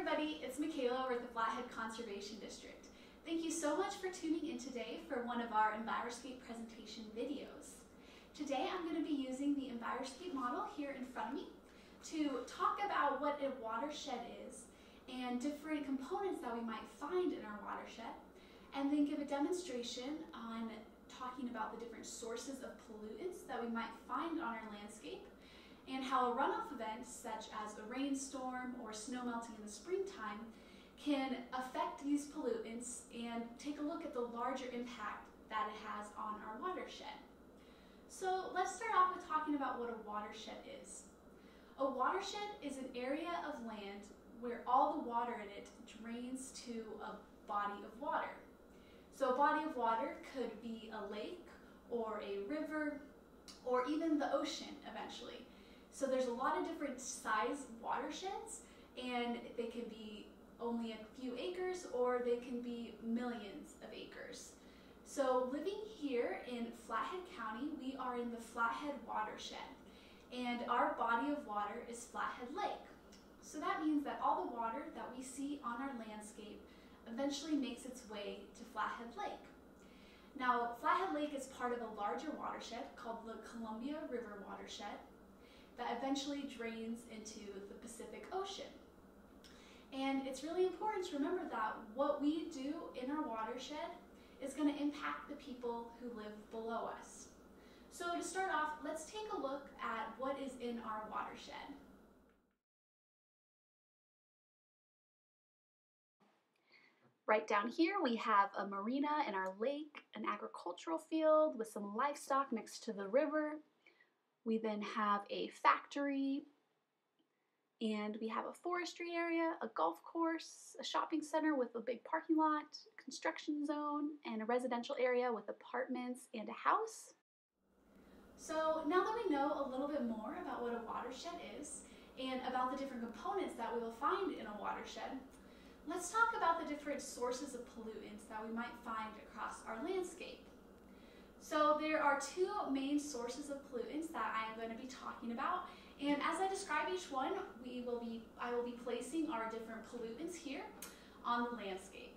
everybody, it's Michaela at the Flathead Conservation District. Thank you so much for tuning in today for one of our Enviroscape presentation videos. Today I'm going to be using the Enviroscape model here in front of me to talk about what a watershed is and different components that we might find in our watershed, and then give a demonstration on talking about the different sources of pollutants that we might find on our landscape and how a runoff event such as a rainstorm or snow melting in the springtime can affect these pollutants and take a look at the larger impact that it has on our watershed. So let's start off with talking about what a watershed is. A watershed is an area of land where all the water in it drains to a body of water. So a body of water could be a lake or a river or even the ocean eventually. So there's a lot of different size watersheds and they can be only a few acres or they can be millions of acres. So living here in Flathead County, we are in the Flathead watershed and our body of water is Flathead Lake. So that means that all the water that we see on our landscape eventually makes its way to Flathead Lake. Now, Flathead Lake is part of a larger watershed called the Columbia River Watershed eventually drains into the Pacific Ocean. And it's really important to remember that what we do in our watershed is going to impact the people who live below us. So to start off, let's take a look at what is in our watershed. Right down here we have a marina and our lake, an agricultural field with some livestock next to the river, we then have a factory, and we have a forestry area, a golf course, a shopping center with a big parking lot, construction zone, and a residential area with apartments and a house. So now that we know a little bit more about what a watershed is and about the different components that we will find in a watershed, let's talk about the different sources of pollutants that we might find across our landscape. So there are two main sources of pollutants that I am going to be talking about. And as I describe each one, we will be, I will be placing our different pollutants here on the landscape.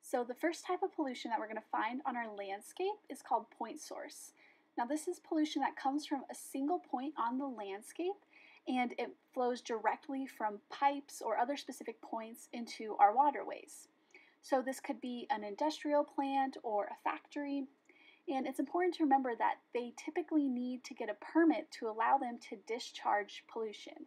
So the first type of pollution that we're going to find on our landscape is called point source. Now this is pollution that comes from a single point on the landscape and it flows directly from pipes or other specific points into our waterways. So this could be an industrial plant or a factory, and it's important to remember that they typically need to get a permit to allow them to discharge pollution.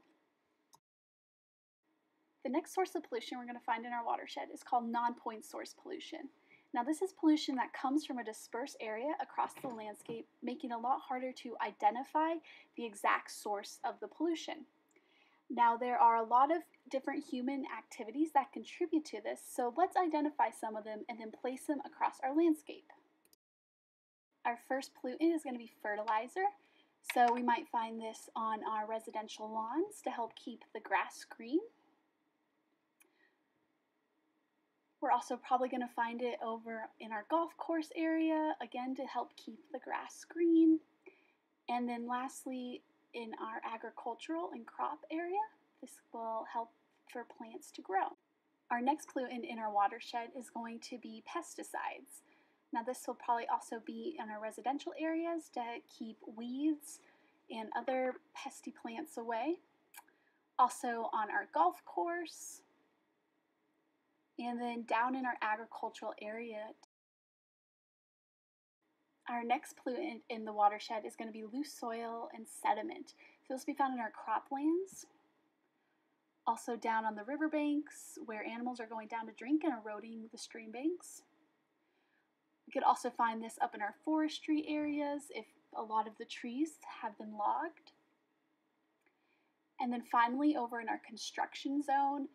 The next source of pollution we're going to find in our watershed is called non-point source pollution. Now this is pollution that comes from a dispersed area across the landscape, making it a lot harder to identify the exact source of the pollution. Now there are a lot of different human activities that contribute to this, so let's identify some of them and then place them across our landscape. Our first pollutant is going to be fertilizer. So we might find this on our residential lawns to help keep the grass green. We're also probably going to find it over in our golf course area, again to help keep the grass green. And then lastly, in our agricultural and crop area, this will help for plants to grow. Our next pollutant in our watershed is going to be pesticides. Now this will probably also be in our residential areas to keep weeds and other pesty plants away. Also on our golf course. And then down in our agricultural area. Our next pollutant in the watershed is going to be loose soil and sediment. So this will be found in our croplands. Also down on the riverbanks where animals are going down to drink and eroding the stream banks. We could also find this up in our forestry areas if a lot of the trees have been logged. And then finally over in our construction zone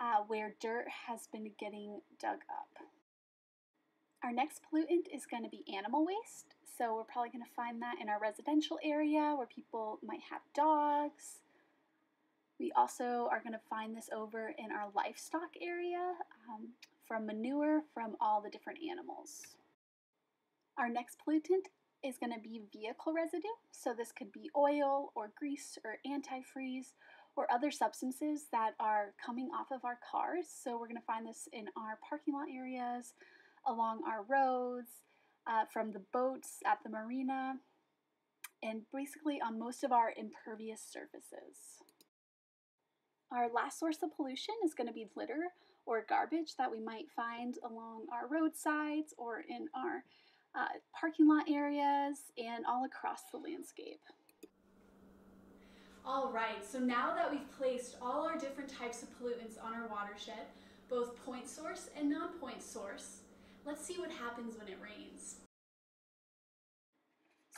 uh, where dirt has been getting dug up. Our next pollutant is going to be animal waste. So we're probably going to find that in our residential area where people might have dogs. We also are going to find this over in our livestock area um, from manure from all the different animals. Our next pollutant is going to be vehicle residue. So this could be oil or grease or antifreeze or other substances that are coming off of our cars. So we're going to find this in our parking lot areas, along our roads, uh, from the boats at the marina, and basically on most of our impervious surfaces. Our last source of pollution is going to be litter or garbage that we might find along our roadsides or in our uh, parking lot areas and all across the landscape. All right, so now that we've placed all our different types of pollutants on our watershed, both point source and non-point source, let's see what happens when it rains.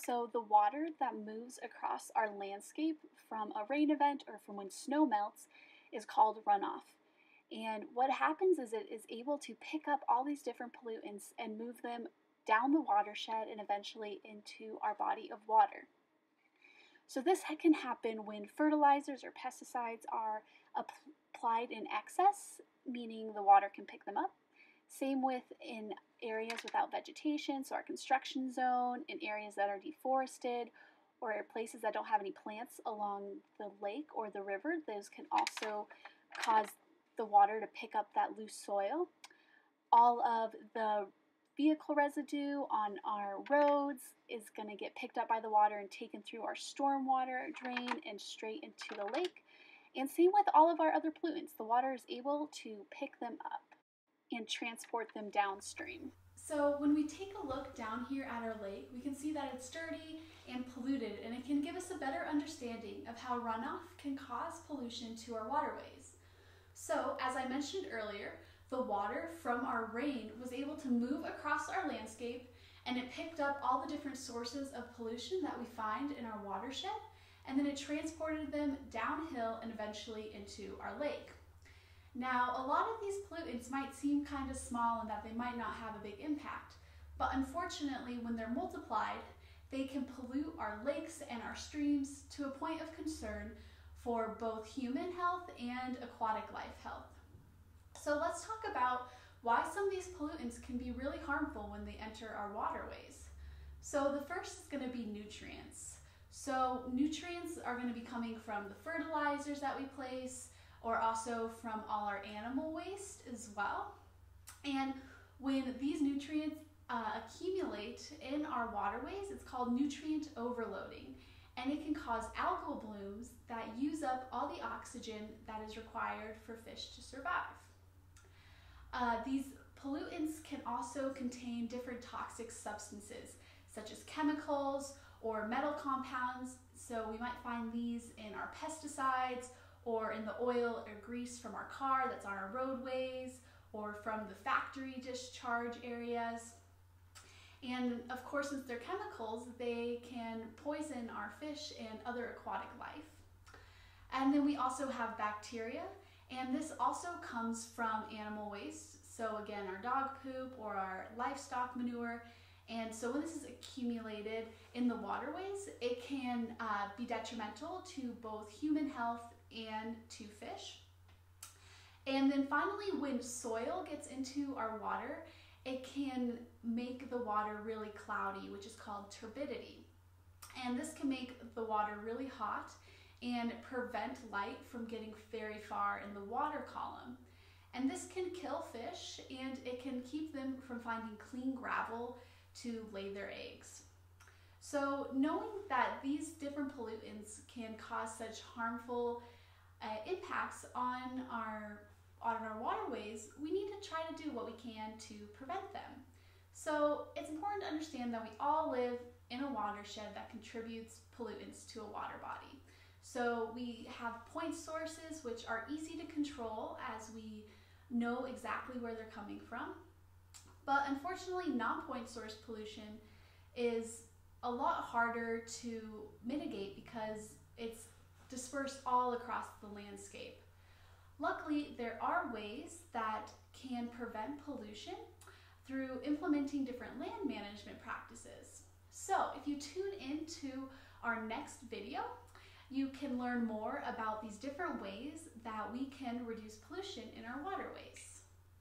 So the water that moves across our landscape from a rain event or from when snow melts is called runoff. And what happens is it is able to pick up all these different pollutants and move them down the watershed and eventually into our body of water. So this can happen when fertilizers or pesticides are applied in excess, meaning the water can pick them up. Same with in areas without vegetation, so our construction zone, in areas that are deforested, or places that don't have any plants along the lake or the river. Those can also cause the water to pick up that loose soil. All of the vehicle residue on our roads is going to get picked up by the water and taken through our stormwater drain and straight into the lake. And same with all of our other pollutants. The water is able to pick them up and transport them downstream. So when we take a look down here at our lake, we can see that it's dirty and polluted and it can give us a better understanding of how runoff can cause pollution to our waterways. So as I mentioned earlier, the water from our rain was able to move across our landscape and it picked up all the different sources of pollution that we find in our watershed and then it transported them downhill and eventually into our lake. Now, a lot of these pollutants might seem kind of small and that they might not have a big impact, but unfortunately, when they're multiplied, they can pollute our lakes and our streams to a point of concern for both human health and aquatic life health. So let's talk about why some of these pollutants can be really harmful when they enter our waterways. So the first is going to be nutrients. So nutrients are going to be coming from the fertilizers that we place or also from all our animal waste as well. And when these nutrients uh, accumulate in our waterways, it's called nutrient overloading. And it can cause algal blooms that use up all the oxygen that is required for fish to survive. Uh, these pollutants can also contain different toxic substances, such as chemicals or metal compounds. So we might find these in our pesticides or in the oil or grease from our car that's on our roadways or from the factory discharge areas. And of course, since they're chemicals, they can poison our fish and other aquatic life. And then we also have bacteria, and this also comes from animal waste. So again, our dog poop or our livestock manure. And so when this is accumulated in the waterways, it can uh, be detrimental to both human health and to fish. And then finally, when soil gets into our water, it can make the water really cloudy, which is called turbidity. And this can make the water really hot and prevent light from getting very far in the water column. And this can kill fish and it can keep them from finding clean gravel to lay their eggs. So knowing that these different pollutants can cause such harmful uh, impacts on our on our waterways, we need to try to do what we can to prevent them. So it's important to understand that we all live in a watershed that contributes pollutants to a water body. So we have point sources which are easy to control as we know exactly where they're coming from. But unfortunately, non-point source pollution is a lot harder to mitigate because it's dispersed all across the landscape. Luckily, there are ways that can prevent pollution through implementing different land management practices. So if you tune into our next video, you can learn more about these different ways that we can reduce pollution in our waterways.